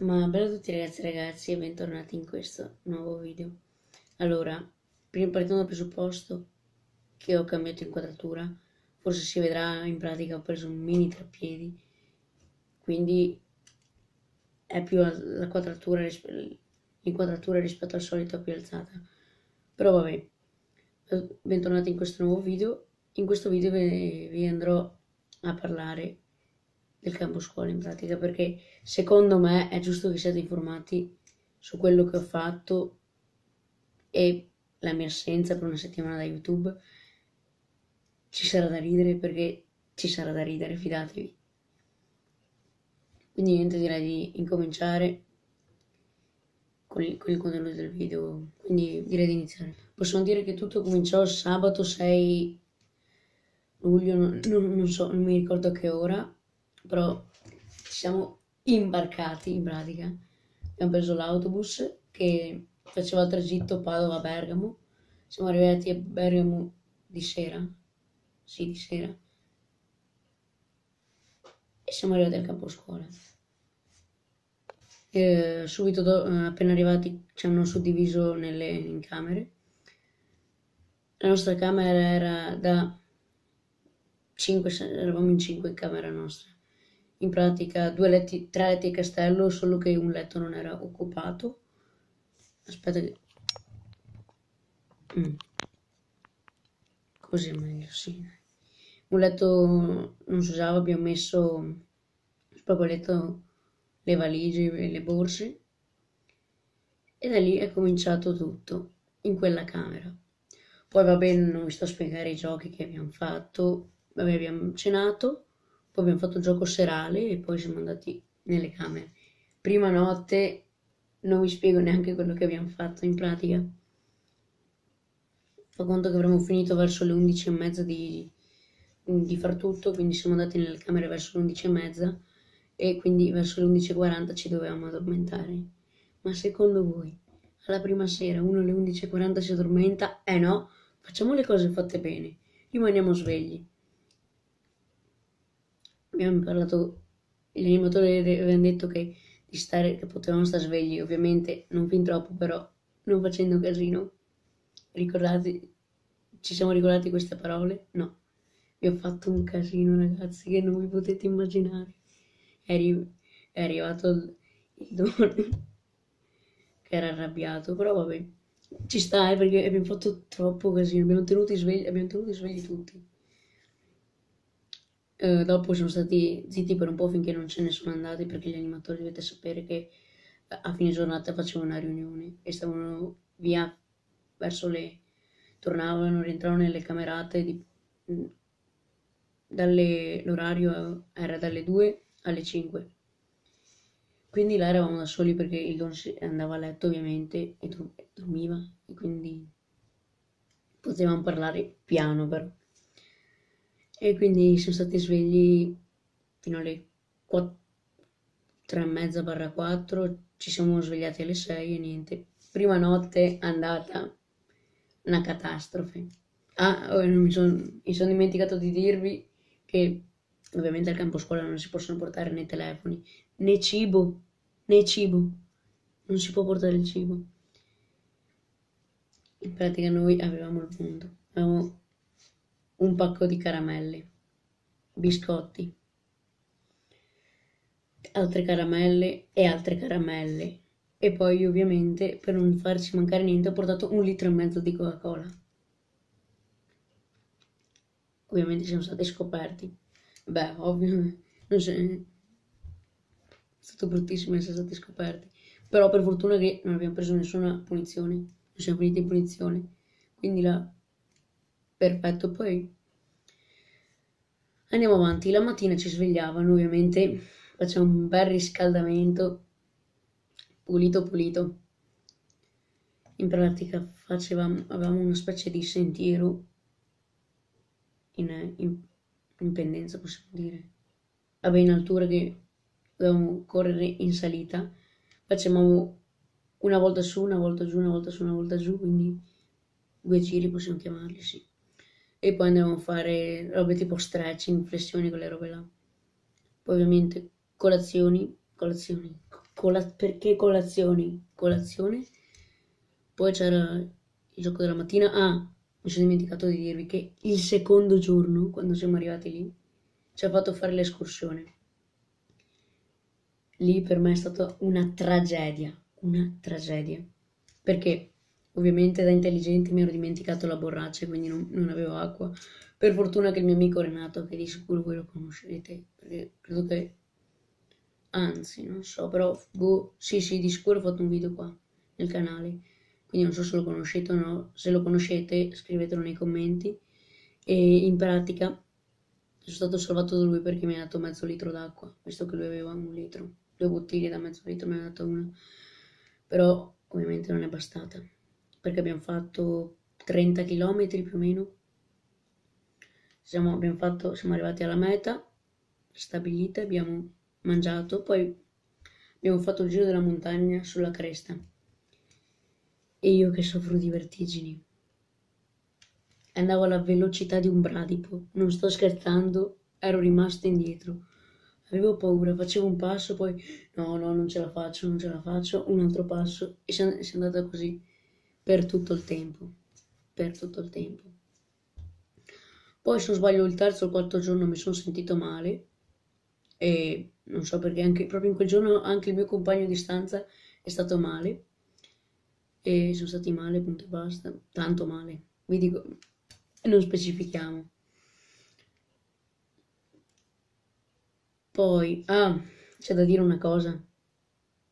Ma bello a tutti ragazzi e ragazzi e bentornati in questo nuovo video. Allora, partendo dal presupposto che ho cambiato inquadratura, forse si vedrà in pratica ho preso un mini trappiedi, quindi è più la quadratura, l'inquadratura rispetto al solito più alzata. Però vabbè, bentornati in questo nuovo video. In questo video vi, vi andrò a parlare del campo scuola in pratica perché secondo me è giusto che siate informati su quello che ho fatto e la mia assenza per una settimana da YouTube ci sarà da ridere perché ci sarà da ridere, fidatevi. Quindi niente, direi di incominciare con il, con il contenuto del video, quindi direi di iniziare. Possiamo dire che tutto cominciò sabato 6 luglio, non, non, so, non mi ricordo a che ora, però ci siamo imbarcati in pratica. Abbiamo preso l'autobus che faceva il tragitto Padova-Bergamo. Siamo arrivati a Bergamo di sera. Sì, di sera. E siamo arrivati al campo scuola. E subito do, appena arrivati ci hanno suddiviso nelle in camere. La nostra camera era da 5, eravamo in 5 in camera nostra in pratica letti, tre letti a castello, solo che un letto non era occupato. Aspetta che... Mm. Così è meglio, sì. Un letto non si usava, abbiamo messo proprio letto le valigie e le borse. E da lì è cominciato tutto, in quella camera. Poi va bene, non vi sto a spiegare i giochi che abbiamo fatto. Vabbè, abbiamo cenato poi abbiamo fatto il gioco serale e poi siamo andati nelle camere. Prima notte non vi spiego neanche quello che abbiamo fatto in pratica. Fa conto che avremmo finito verso le 11 e mezza di, di far tutto, quindi siamo andati nelle camere verso le 11 e mezza e quindi verso le 11.40 ci dovevamo addormentare. Ma secondo voi, alla prima sera uno alle 11.40 si addormenta? Eh no, facciamo le cose fatte bene, rimaniamo svegli abbiamo parlato, gli animatori avevano detto che, di stare, che potevamo stare svegli, ovviamente non fin troppo, però non facendo casino. Ricordate, ci siamo ricordati queste parole? No. Vi ho fatto un casino, ragazzi, che non vi potete immaginare. È, arri- è arrivato il, il dono che era arrabbiato, però vabbè. Ci sta, eh, perché abbiamo fatto troppo casino, abbiamo tenuti svegli, abbiamo tenuti svegli tutti. Uh, dopo siamo stati zitti per un po' finché non ce ne sono andati perché gli animatori dovete sapere che uh, a fine giornata facevano una riunione e stavano via verso le... tornavano, rientravano nelle camerate di... Mm, dalle... l'orario era dalle 2 alle 5 quindi là eravamo da soli perché il don andava a letto ovviamente e, dormiva e quindi potevamo parlare piano però e quindi siamo stati svegli fino alle 4, 3 e mezza barra 4, ci siamo svegliati alle 6 e niente. Prima notte andata una catastrofe. Ah, oh, mi sono son dimenticato di dirvi che ovviamente al campo scuola non si possono portare né telefoni, né cibo, né cibo. Non si può portare il cibo. In pratica noi avevamo il punto. Avevamo un pacco di caramelle, biscotti, altre caramelle e altre caramelle. E poi ovviamente per non farci mancare niente ho portato un litro e mezzo di Coca-Cola. Ovviamente siamo stati scoperti. Beh, ovvio, non so, è stato bruttissimo essere stati scoperti. Però per fortuna che non abbiamo preso nessuna punizione, non siamo finiti in punizione. Quindi la perfetto poi andiamo avanti. La mattina ci svegliavano ovviamente facciamo un bel riscaldamento pulito pulito. In pratica facevamo avevamo una specie di sentiero in, in, in pendenza possiamo dire. Vabbè in altura che dovevamo correre in salita. Facevamo una volta su una volta giù una volta su una volta giù quindi due giri possiamo chiamarli sì e poi andavamo a fare robe tipo stretching, flessioni, quelle robe là. Poi ovviamente colazioni, colazioni, cola- perché colazioni? Colazione. Poi c'era il gioco della mattina. Ah, mi sono dimenticato di dirvi che il secondo giorno, quando siamo arrivati lì, ci ha fatto fare l'escursione. Lì per me è stata una tragedia, una tragedia. Perché ovviamente da intelligente mi ero dimenticato la borraccia, quindi non, non avevo acqua. Per fortuna che il mio amico Renato, che di sicuro voi lo conoscete, perché credo che... Anzi, non so, però... Boh, sì, sì, di sicuro ho fatto un video qua, nel canale. Quindi non so se lo conoscete o no. Se lo conoscete, scrivetelo nei commenti. E in pratica sono stato salvato da lui perché mi ha dato mezzo litro d'acqua, visto che lui aveva un litro. Due bottiglie da mezzo litro mi ha dato una. Però ovviamente non è bastata, perché abbiamo fatto 30 km più o meno siamo, fatto, siamo arrivati alla meta stabilita, abbiamo mangiato, poi abbiamo fatto il giro della montagna sulla cresta. E io che soffro di vertigini. Andavo alla velocità di un bradipo, non sto scherzando, ero rimasto indietro. Avevo paura, facevo un passo, poi no, no, non ce la faccio, non ce la faccio, un altro passo e si è andata così per tutto il tempo, per tutto il tempo. Poi se non sbaglio il terzo o il quarto giorno mi sono sentito male e non so perché anche proprio in quel giorno anche il mio compagno di stanza è stato male e sono stati male, punto e basta, tanto male. Vi dico, non specifichiamo. Poi, ah, c'è da dire una cosa.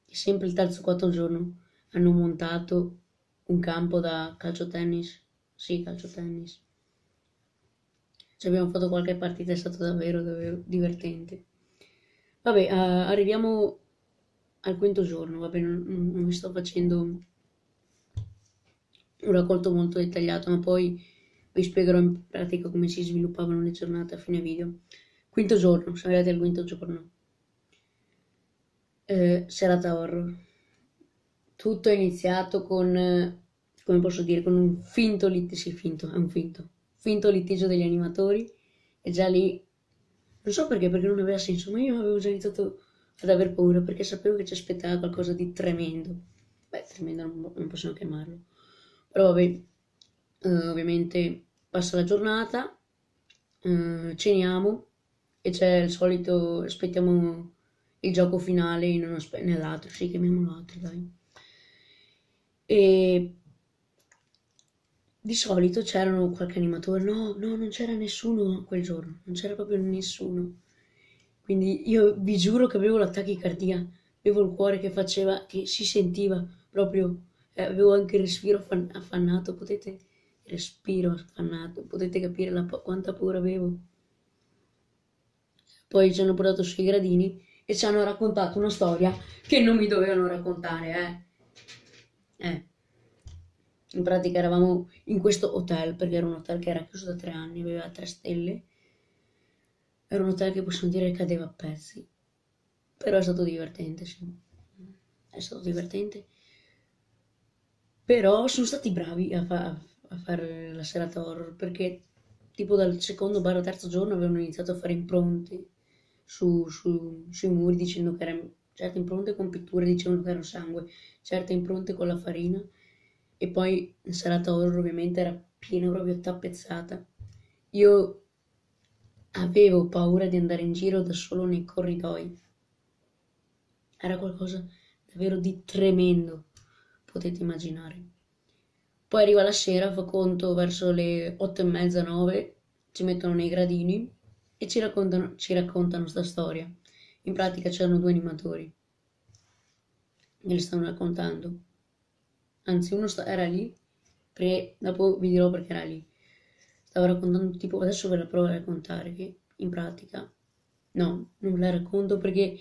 Sempre il terzo o quarto giorno hanno montato un campo da calcio tennis. Sì, calcio tennis ci abbiamo fatto qualche partita, è stato davvero, davvero divertente. Vabbè, uh, arriviamo al quinto giorno, vabbè, non, non vi sto facendo un raccolto molto dettagliato, ma poi vi spiegherò in pratica come si sviluppavano le giornate a fine video. Quinto giorno, siamo arrivati al quinto giorno. Eh, serata horror. Tutto è iniziato con, come posso dire, con un finto lit, sì, finto, è un finto, finto litigio degli animatori e già lì non so perché, perché non aveva senso, ma io avevo già iniziato ad aver paura perché sapevo che ci aspettava qualcosa di tremendo. Beh, tremendo non, non possiamo chiamarlo. Però vabbè, eh, ovviamente passa la giornata, eh, ceniamo e c'è il solito, aspettiamo il gioco finale in uno spe- nell'altro, sì, chiamiamolo altro, dai. E di solito c'erano qualche animatore, no, no, non c'era nessuno quel giorno, non c'era proprio nessuno. Quindi io vi giuro che avevo la tachicardia, avevo il cuore che faceva, che si sentiva proprio, eh, avevo anche il respiro affan- affannato, potete, respiro affannato, potete capire la, quanta paura avevo. Poi ci hanno portato sui gradini e ci hanno raccontato una storia che non mi dovevano raccontare, eh. Eh in pratica eravamo in questo hotel, perché era un hotel che era chiuso da tre anni, aveva tre stelle. Era un hotel che possiamo dire cadeva a pezzi. Però è stato divertente, sì. È stato divertente. Però sono stati bravi a, fa- a fare la serata horror, perché tipo dal secondo barra terzo giorno avevano iniziato a fare impronte su, su, sui muri dicendo che erano certe impronte con pitture che era sangue, certe impronte con la farina e poi la serata horror ovviamente era piena proprio tappezzata. Io avevo paura di andare in giro da solo nei corridoi. Era qualcosa davvero di tremendo, potete immaginare. Poi arriva la sera, fa conto verso le otto e mezza, nove, ci mettono nei gradini e ci raccontano, ci raccontano sta storia. In pratica c'erano due animatori. Glieli stanno raccontando anzi uno era lì, perché dopo vi dirò perché era lì. Stavo raccontando, tipo, adesso ve la provo a raccontare, che in pratica, no, non ve la racconto perché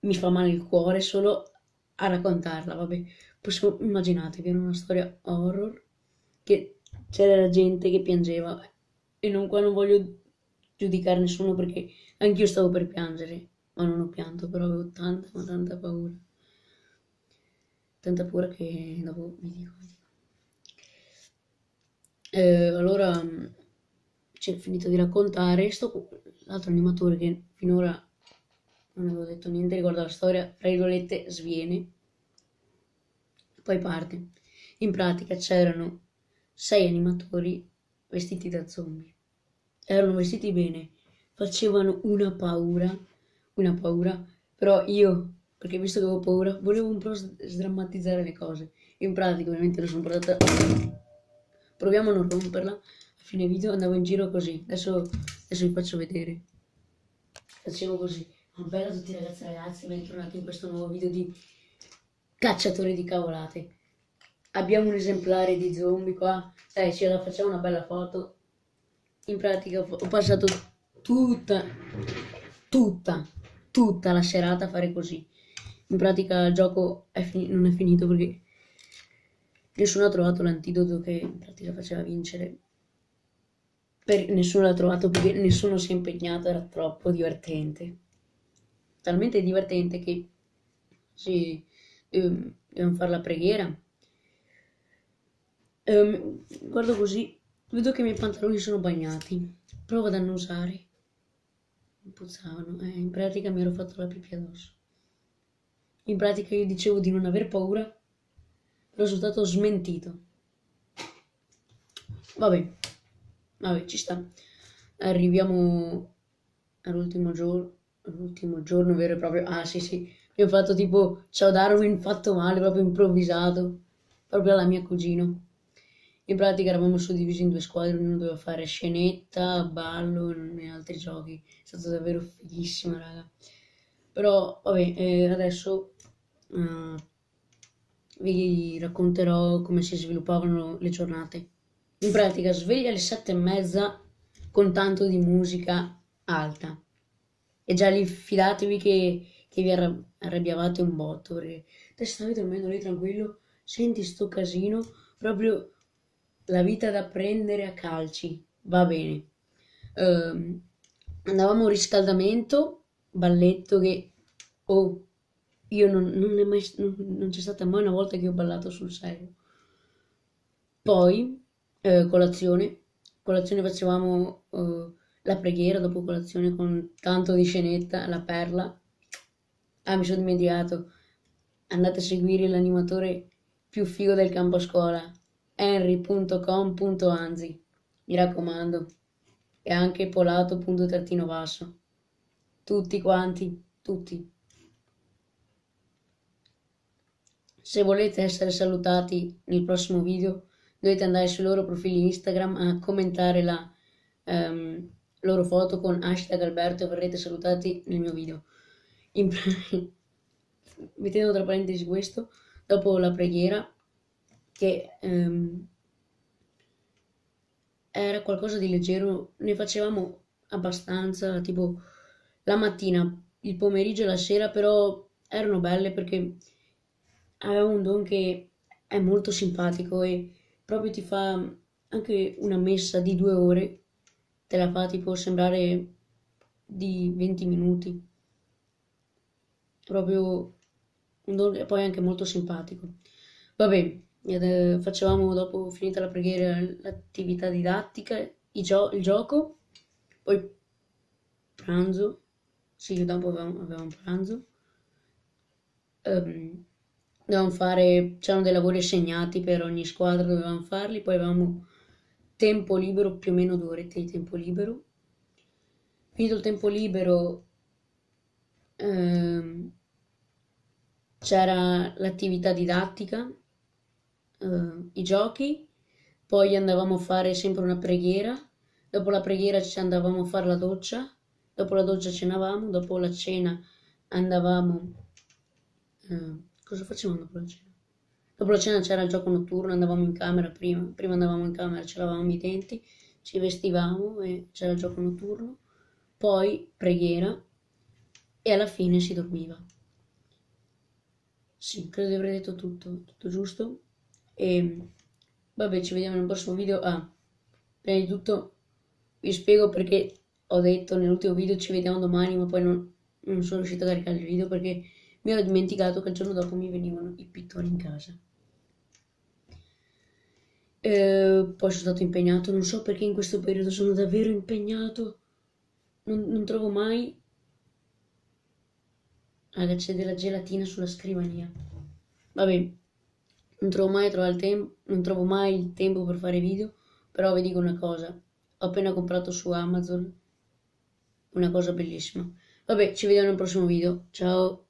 mi fa male il cuore solo a raccontarla, vabbè. Possiamo, immaginatevi, era una storia horror, che c'era gente che piangeva, e non, qua non voglio giudicare nessuno perché anch'io stavo per piangere, ma non ho pianto, però avevo tanta, ma tanta paura tanta paura che dopo vi dico. Vi dico. Eh, allora, ho finito di raccontare. Sto, l'altro animatore che finora non avevo detto niente riguardo alla storia, tra virgolette, sviene. Poi parte. In pratica c'erano sei animatori vestiti da zombie. Erano vestiti bene, facevano una paura, una paura, però io, perché visto che avevo paura, volevo un po' sdrammatizzare le cose. In pratica ovviamente lo sono portata... Proviamo a non romperla. A fine video andavo in giro così. Adesso, adesso vi faccio vedere. Facevo così. Un bello a tutti ragazzi e ragazzi, bentornati in questo nuovo video di cacciatori di cavolate. Abbiamo un esemplare di zombie qua, dai ce la facciamo una bella foto. In pratica ho passato tutta, tutta, tutta la serata a fare così. In pratica il gioco è non è finito perché nessuno ha trovato l'antidoto che in pratica faceva vincere. Per, nessuno l'ha trovato perché nessuno si è impegnato, era troppo divertente talmente divertente che sì, dobbiamo fare la preghiera. Um, guardo così, vedo che i miei pantaloni sono bagnati. Provo ad annusare. Puzzavano. Eh, in pratica mi ero fatto la pipì addosso. In pratica io dicevo di non aver paura, però sono stato smentito. Vabbè, vabbè, ci sta. Arriviamo all'ultimo giorno l'ultimo giorno vero e proprio. Ah, sì, sì. Mi ho fatto tipo ciao Darwin, fatto male, proprio improvvisato, proprio alla mia cugino. In pratica eravamo suddivisi in due squadre, ognuno doveva fare scenetta, ballo e altri giochi. È stato davvero fighissimo, raga. Però, vabbè, eh, adesso uh, vi racconterò come si sviluppavano le giornate. In pratica, sveglia alle sette e mezza con tanto di musica alta e già lì fidatevi che, che vi arrabbiavate un botto, perché te stavi dormendo lì tranquillo, senti sto casino, proprio la vita da prendere a calci, va bene. Uh, andavamo a riscaldamento, balletto che, oh, io non, non, mai, non, non, c'è stata mai una volta che ho ballato sul serio. Poi, eh, colazione, colazione facevamo... Uh, la preghiera dopo colazione con tanto di scenetta, la perla. Ah, mi sono dimenticato. Andate a seguire l'animatore più figo del campo scuola, henry.com.anzi. Mi raccomando. E anche polato.trattino basso. Tutti quanti, tutti. Se volete essere salutati nel prossimo video, dovete andare sui loro profili Instagram a commentare la um, loro foto con hashtag Alberto e verrete salutati nel mio video. In... Mettendo tra parentesi questo, dopo la preghiera, che ehm, era qualcosa di leggero, ne facevamo abbastanza, tipo la mattina, il pomeriggio e la sera, però erano belle perché aveva un don che è molto simpatico e proprio ti fa anche una messa di due ore te la fa tipo sembrare di 20 minuti. Proprio un dono e poi anche molto simpatico. Vabbè, eh, facevamo dopo finita la preghiera l'attività didattica, gio il gioco, poi pranzo, sì, dopo avevamo, avevamo pranzo. Um, dovevamo fare, c'erano dei lavori assegnati per ogni squadra, dovevamo farli, poi avevamo tempo libero, più o meno due orette di tempo libero. Finito il tempo libero ehm, c'era l'attività didattica, eh, i giochi, poi andavamo a fare sempre una preghiera, dopo la preghiera ci andavamo a fare la doccia, dopo la doccia cenavamo, dopo la cena andavamo... Eh, cosa facevamo dopo la cena? Dopo la cena c'era il gioco notturno, andavamo in camera prima, prima andavamo in camera, ci lavavamo i denti, ci vestivamo e c'era il gioco notturno, poi preghiera e alla fine si dormiva. Sì, credo di aver detto tutto, tutto giusto. E vabbè, ci vediamo nel prossimo video. Ah, prima di tutto vi spiego perché ho detto nell'ultimo video ci vediamo domani, ma poi non, non sono riuscito a caricare il video perché mi ero dimenticato che il giorno dopo mi venivano i pittori in casa. Eh, poi sono stato impegnato, non so perché in questo periodo sono davvero impegnato, non, non trovo mai Raga, c'è della gelatina sulla scrivania. Vabbè, non trovo mai, il tempo, non trovo mai il tempo per fare video, però vi dico una cosa. Ho appena comprato su Amazon una cosa bellissima. Vabbè, ci vediamo nel prossimo video. Ciao!